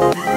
Bye.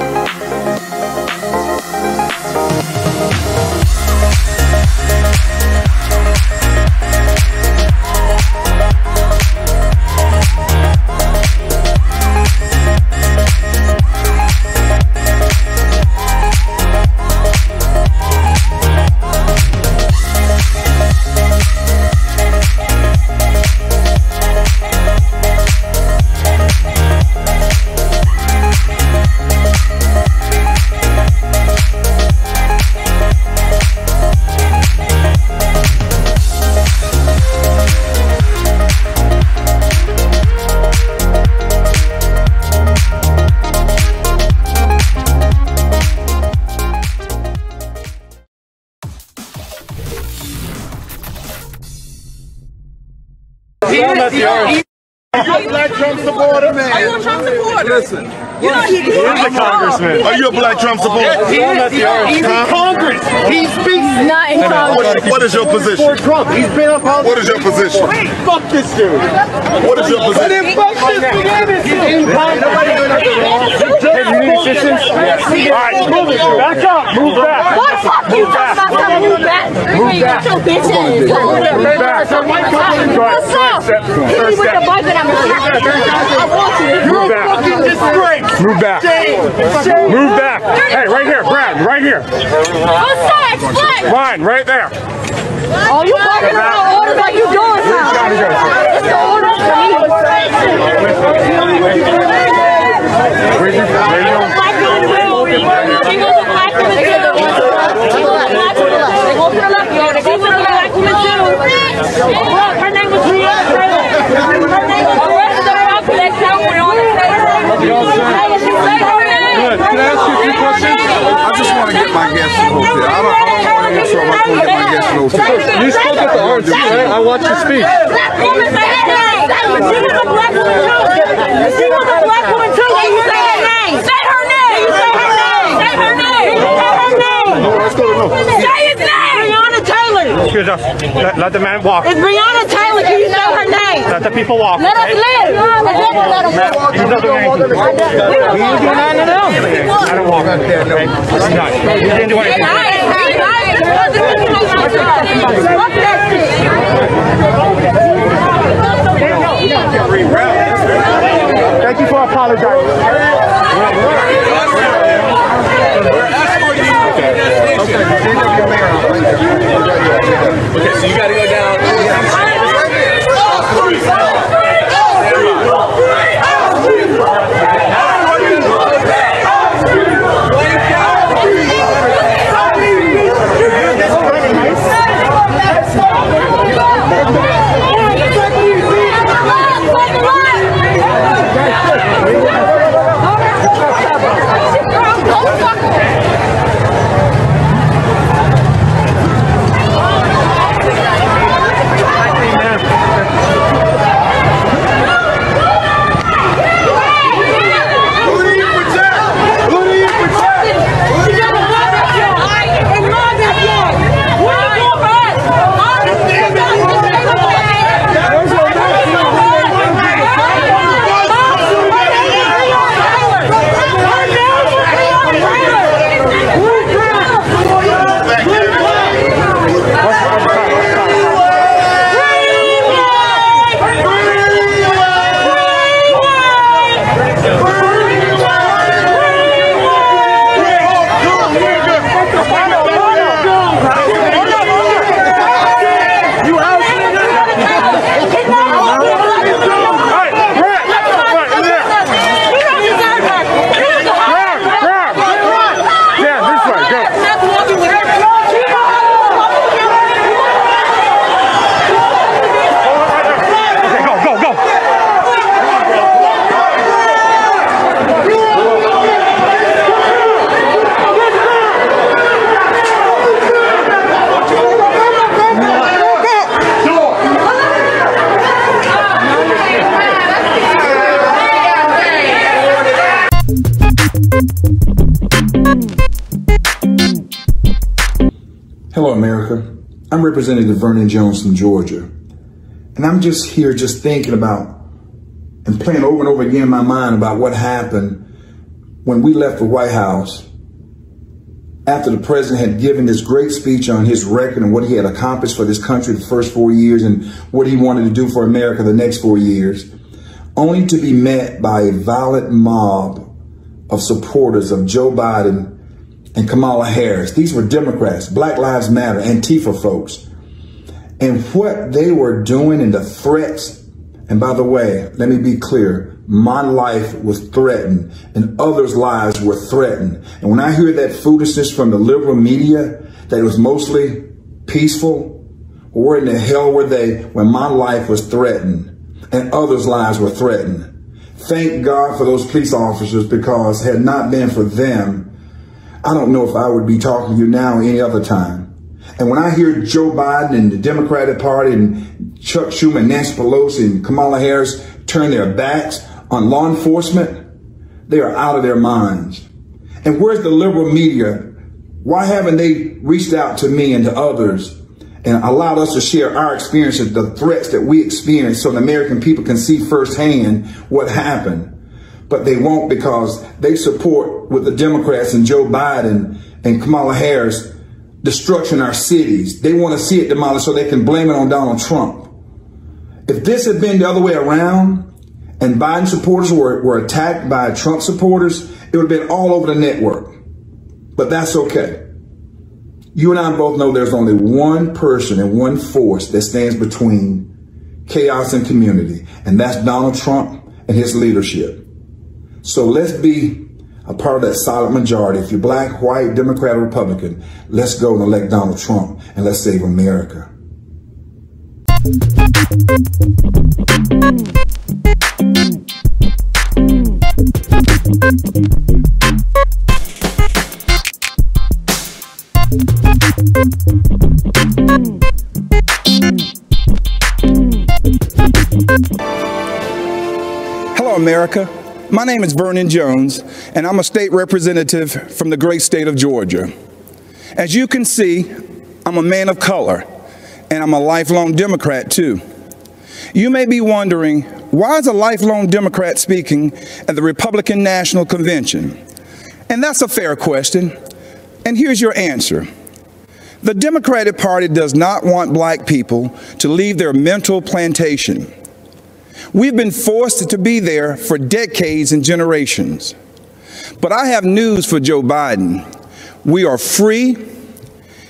A black Trump supporter, man. Are you a Trump supporter? Listen. You know he He's a congressman. Are you a black Trump supporter? He's in Congress. He speaks. Not in Congress. What, is your position? For? Trump. He's been up all What is your position? Fuck this dude. What is your position? Fuck this dude. In Congress. You need assistance? All right, move it. Back up. Move back. What the fuck you Move back. talking about something move back? Move back. Your bitch ass. Move back. Up? Step. Hit me with the that I'm I want you. Move back. Fucking disgrace. Move back. Move back. Hey, right here, Brad. Right here. What's that? Explain. Line, right there. Oh, you barking around orders like you doing something. It's the order for me. Where's your, where's your, Black women too. She was a black woman too. She was a black woman. They go to the left, yo. They go to the black woman too. Look, her name was Breonna Taylor. Her name was that cowboy on. Good. Can I ask you a few questions? I just want to get my guests the hotel. I don't, I don't want to to get my guests the hotel. You spoke at the RNC, right? I watched you speak. Black woman. She was a black woman too. She was a black woman too. Can you say her name? Say her name. Say her name? Say her name. Say her name. Say his name. Breonna Taylor. Excuse us. Let, let the man walk. It's Breonna Taylor. Can you say her name? Let the people walk. Let us live. Let us let us walk. He's not doing anything. We don't He's doing nothing to them. I don't walk. Okay? It's not. He didn't do anything. Fuck that shit. Thank you for apologizing. Okay, so you got to go Representative Vernon Jones from Georgia. And I'm just here just thinking about and playing over and over again in my mind about what happened when we left the White House, after the president had given this great speech on his record and what he had accomplished for this country the first four years and what he wanted to do for America the next four years, only to be met by a violent mob of supporters of Joe Biden and Kamala Harris. These were Democrats, Black Lives Matter, Antifa folks. And what they were doing and the threats, and by the way, let me be clear, my life was threatened and others' lives were threatened. And when I hear that foolishness from the liberal media, that it was mostly peaceful, where in the hell were they when my life was threatened and others' lives were threatened? Thank God for those police officers because had not been for them, I don't know if I would be talking to you now any other time. And when I hear Joe Biden and the Democratic Party and Chuck Schumer and Nancy Pelosi and Kamala Harris turn their backs on law enforcement, they are out of their minds. And where's the liberal media? Why haven't they reached out to me and to others and allowed us to share our experiences, the threats that we experienced so the American people can see firsthand what happened? But they won't because they support with the Democrats and Joe Biden and Kamala Harris destruction our cities. They want to see it demolished so they can blame it on Donald Trump. If this had been the other way around, and Biden supporters were, were attacked by Trump supporters, it would have been all over the network. But that's okay. You and I both know there's only one person and one force that stands between chaos and community, and that's Donald Trump and his leadership. So let's be a part of that solid majority. If you're black, white, Democrat, or Republican, let's go and elect Donald Trump and let's save America. Hello, America. My name is Vernon Jones, and I'm a state representative from the great state of Georgia. As you can see, I'm a man of color, and I'm a lifelong Democrat too. You may be wondering, why is a lifelong Democrat speaking at the Republican National Convention? And that's a fair question, and here's your answer. The Democratic Party does not want black people to leave their mental plantation. We've been forced to be there for decades and generations. But I have news for Joe Biden. We are free.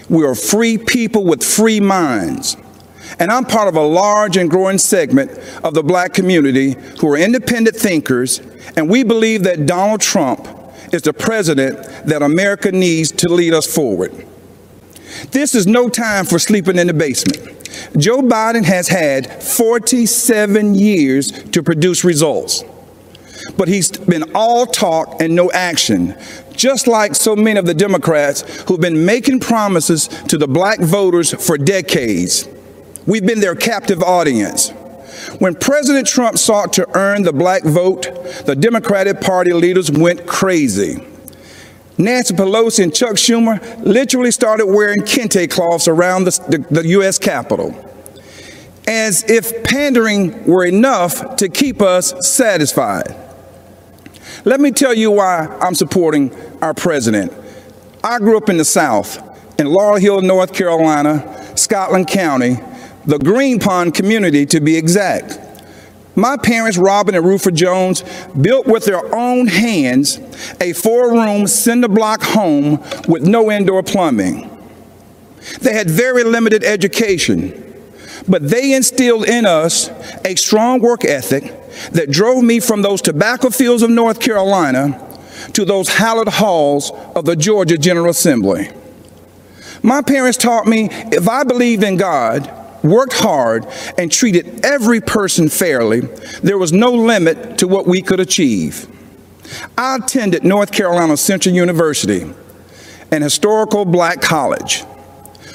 We are free people with free minds. And I'm part of a large and growing segment of the black community who are independent thinkers, and we believe that Donald Trump is the president that America needs to lead us forward. This is no time for sleeping in the basement. Joe Biden has had 47 years to produce results. But he's been all talk and no action, just like so many of the Democrats who've been making promises to the black voters for decades. We've been their captive audience. When President Trump sought to earn the black vote, the Democratic Party leaders went crazy. Nancy Pelosi and Chuck Schumer literally started wearing kente cloths around the, the, the U.S. Capitol, as if pandering were enough to keep us satisfied. Let me tell you why I'm supporting our president. I grew up in the South, in Laurel Hill, North Carolina, Scotland County, the Green Pond community to be exact. My parents, Robin and Rufus Jones, built with their own hands a four room cinder block home with no indoor plumbing. They had very limited education, but they instilled in us a strong work ethic that drove me from those tobacco fields of North Carolina to those hallowed halls of the Georgia General Assembly. My parents taught me if I believed in God, worked hard, and treated every person fairly, there was no limit to what we could achieve. I attended North Carolina Central University, an historical black college.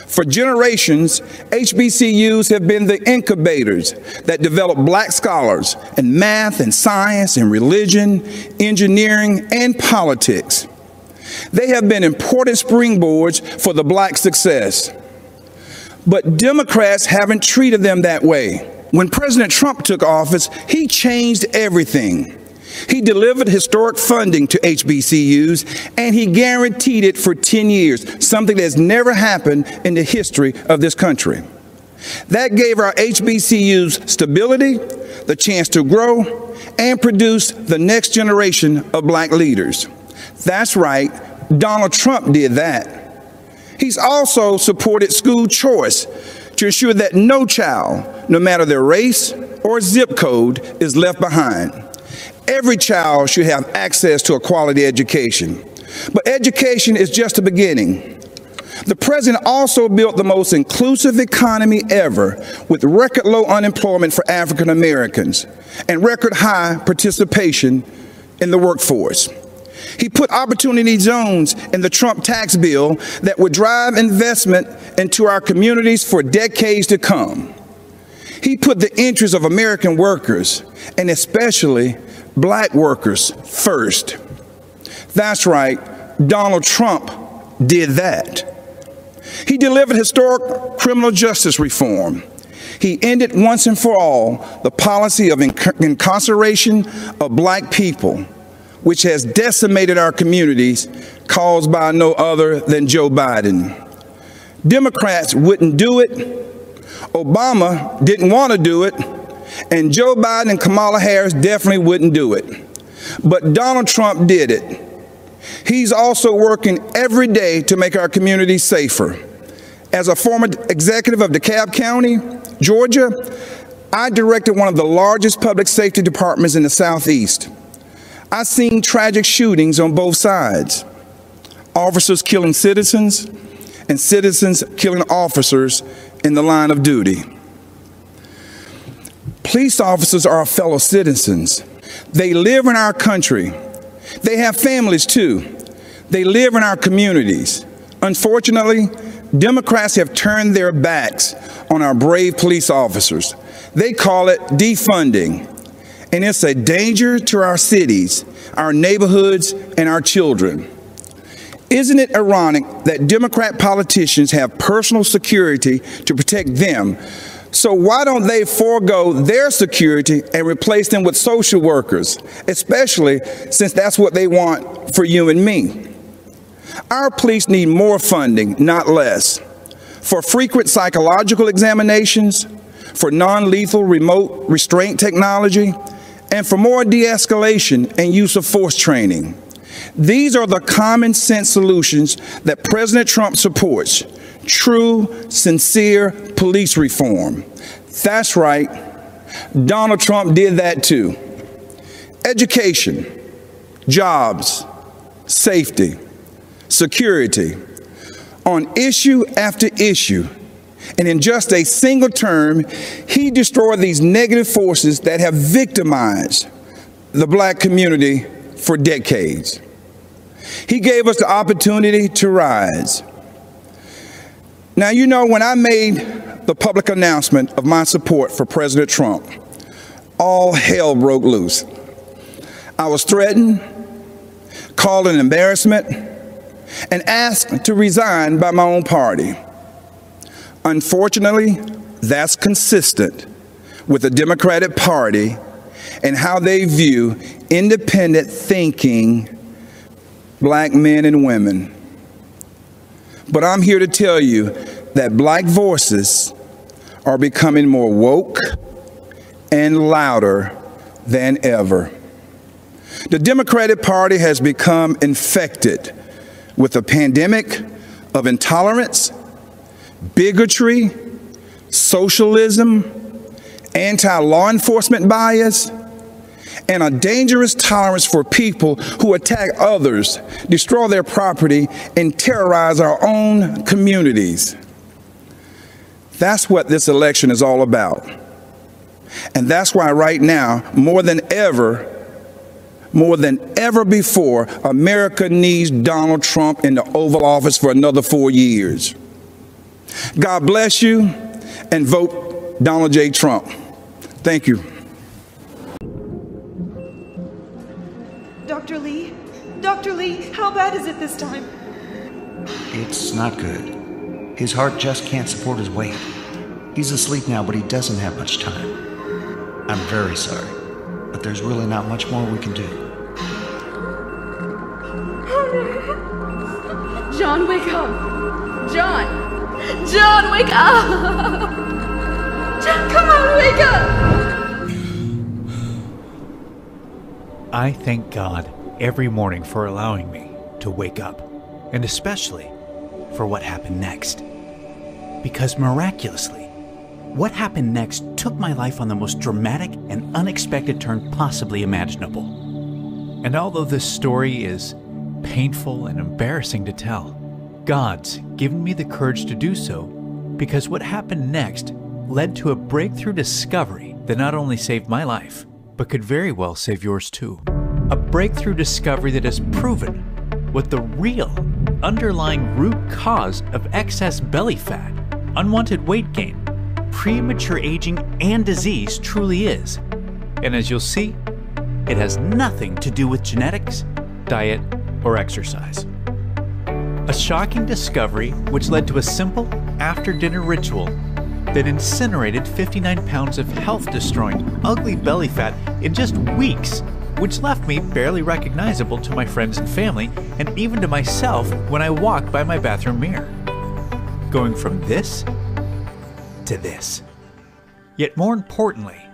For generations, HBCUs have been the incubators that develop black scholars in math and science and religion, engineering, and politics. They have been important springboards for the black success. But Democrats haven't treated them that way. When President Trump took office, he changed everything. He delivered historic funding to HBCUs and he guaranteed it for 10 years, something that's never happened in the history of this country. That gave our HBCUs stability, the chance to grow, and produce the next generation of black leaders. That's right, Donald Trump did that. He's also supported school choice to ensure that no child, no matter their race or zip code, is left behind. Every child should have access to a quality education. But education is just the beginning. The president also built the most inclusive economy ever with record low unemployment for African Americans and record high participation in the workforce. He put opportunity zones in the Trump tax bill that would drive investment into our communities for decades to come. He put the interests of American workers, and especially black workers, first. That's right, Donald Trump did that. He delivered historic criminal justice reform. He ended once and for all the policy of incarceration of black people which has decimated our communities, caused by no other than Joe Biden. Democrats wouldn't do it, Obama didn't want to do it, and Joe Biden and Kamala Harris definitely wouldn't do it. But Donald Trump did it. He's also working every day to make our communities safer. As a former executive of DeKalb County, Georgia, I directed one of the largest public safety departments in the Southeast. I've seen tragic shootings on both sides. Officers killing citizens and citizens killing officers in the line of duty. Police officers are our fellow citizens. They live in our country. They have families too. They live in our communities. Unfortunately, Democrats have turned their backs on our brave police officers. They call it defunding and it's a danger to our cities, our neighborhoods, and our children. Isn't it ironic that Democrat politicians have personal security to protect them? So why don't they forego their security and replace them with social workers, especially since that's what they want for you and me? Our police need more funding, not less, for frequent psychological examinations, for non-lethal remote restraint technology, and for more de-escalation and use of force training. These are the common sense solutions that President Trump supports. True, sincere police reform. That's right. Donald Trump did that too. Education, jobs, safety, security. On issue after issue, and in just a single term, he destroyed these negative forces that have victimized the black community for decades. He gave us the opportunity to rise. Now, you know, when I made the public announcement of my support for President Trump, all hell broke loose. I was threatened, called an embarrassment, and asked to resign by my own party. Unfortunately, that's consistent with the Democratic Party and how they view independent thinking black men and women. But I'm here to tell you that black voices are becoming more woke and louder than ever. The Democratic Party has become infected with a pandemic of intolerance bigotry, socialism, anti law enforcement bias, and a dangerous tolerance for people who attack others, destroy their property, and terrorize our own communities. That's what this election is all about. And that's why, right now, more than ever, more than ever before, America needs Donald Trump in the Oval Office for another four years. God bless you and vote Donald J. Trump. Thank you. Dr. Lee? Dr. Lee, how bad is it this time? It's not good. His heart just can't support his weight. He's asleep now, but he doesn't have much time. I'm very sorry. but there's really not much more we can do. John, wake up! John! John, wake up! John, come on, wake up! I thank God every morning for allowing me to wake up, and especially for what happened next. Because miraculously, what happened next took my life on the most dramatic and unexpected turn possibly imaginable. And although this story is painful and embarrassing to tell, God's given me the courage to do so because what happened next led to a breakthrough discovery that not only saved my life, but could very well save yours too. A breakthrough discovery that has proven what the real underlying root cause of excess belly fat, unwanted weight gain, premature aging, and disease truly is. And as you'll see, it has nothing to do with genetics, diet, or exercise. A shocking discovery which led to a simple after dinner ritual that incinerated 59 pounds of health destroying, ugly belly fat in just weeks, which left me barely recognizable to my friends and family, and even to myself when I walked by my bathroom mirror. Going from this to this. Yet more importantly,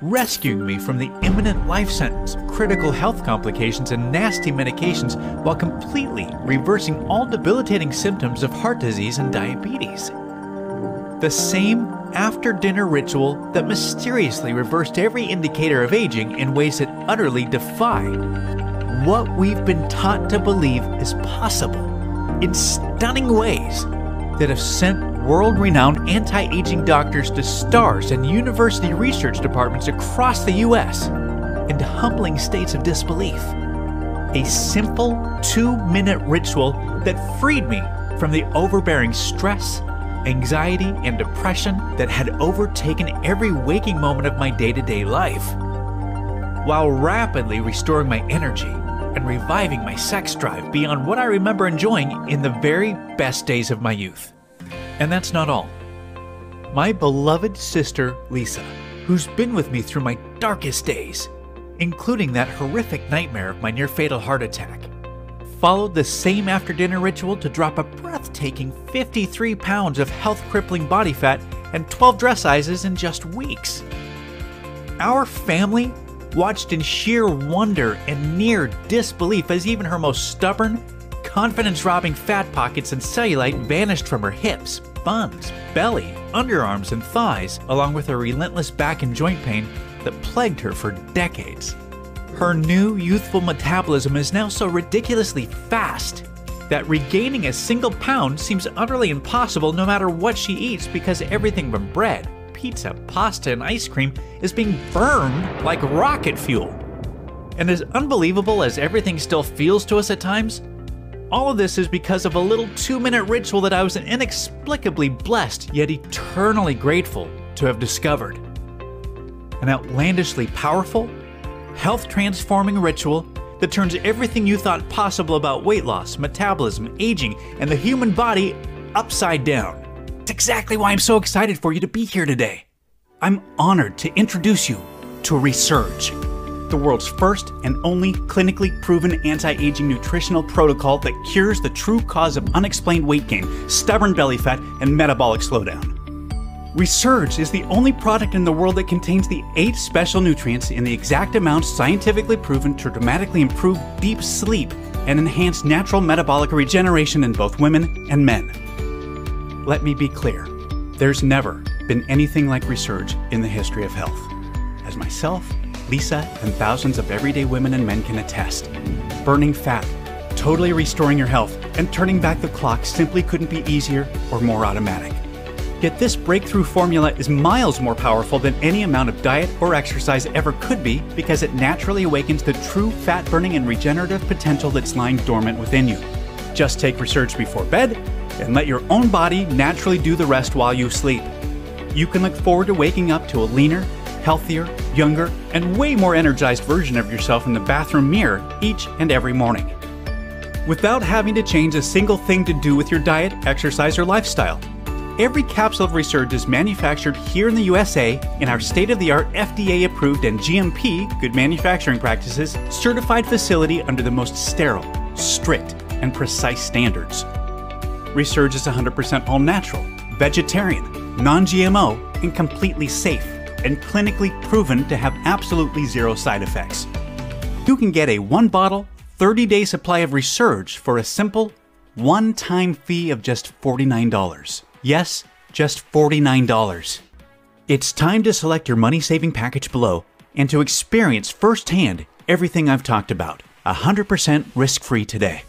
rescuing me from the imminent life sentence, critical health complications, and nasty medications while completely reversing all debilitating symptoms of heart disease and diabetes. The same after dinner ritual that mysteriously reversed every indicator of aging in ways that utterly defy what we've been taught to believe is possible in stunning ways that have sent world renowned anti aging doctors to stars and university research departments across the US into humbling states of disbelief. A simple two minute ritual that freed me from the overbearing stress, anxiety, and depression that had overtaken every waking moment of my day to day life, while rapidly restoring my energy and reviving my sex drive beyond what I remember enjoying in the very best days of my youth. And that's not all. My beloved sister, Lisa, who's been with me through my darkest days, including that horrific nightmare of my near fatal heart attack, followed the same after dinner ritual to drop a breathtaking 53 pounds of health crippling body fat and 12 dress sizes in just weeks. Our family watched in sheer wonder and near disbelief as even her most stubborn, confidence robbing fat pockets and cellulite vanished from her hips, buns, belly, underarms, and thighs, along with her relentless back and joint pain that plagued her for decades. Her new youthful metabolism is now so ridiculously fast that regaining a single pound seems utterly impossible no matter what she eats because everything from bread, pizza, pasta, and ice cream is being burned like rocket fuel. And as unbelievable as everything still feels to us at times, all of this is because of a little two minute ritual that I was inexplicably blessed yet eternally grateful to have discovered. An outlandishly powerful, health transforming ritual that turns everything you thought possible about weight loss, metabolism, aging, and the human body upside down. It's exactly why I'm so excited for you to be here today. I'm honored to introduce you to Resurge, the world's first and only clinically proven anti aging nutritional protocol that cures the true cause of unexplained weight gain, stubborn belly fat, and metabolic slowdown. Resurge is the only product in the world that contains the eight special nutrients in the exact amounts scientifically proven to dramatically improve deep sleep and enhance natural metabolic regeneration in both women and men. Let me be clear there's never been anything like Resurge in the history of health. As myself, Lisa, and thousands of everyday women and men can attest, burning fat, totally restoring your health, and turning back the clock simply couldn't be easier or more automatic. Yet this breakthrough formula is miles more powerful than any amount of diet or exercise ever could be because it naturally awakens the true fat burning and regenerative potential that's lying dormant within you. Just take Resurge before bed and let your own body naturally do the rest while you sleep. You can look forward to waking up to a leaner, healthier, younger, and way more energized version of yourself in the bathroom mirror each and every morning. Without having to change a single thing to do with your diet, exercise, or lifestyle. Every capsule of Resurge is manufactured here in the USA in our state of the art FDA approved and GMP, good manufacturing practices, certified facility under the most sterile, strict, and precise standards. Resurge is 100% all natural, vegetarian, non GMO, and completely safe, and clinically proven to have absolutely zero side effects. You can get a one bottle, 30 day supply of Resurge for a simple, one time fee of just $49. Yes, just $49. It's time to select your money saving package below and to experience firsthand everything I've talked about, 100% risk free today.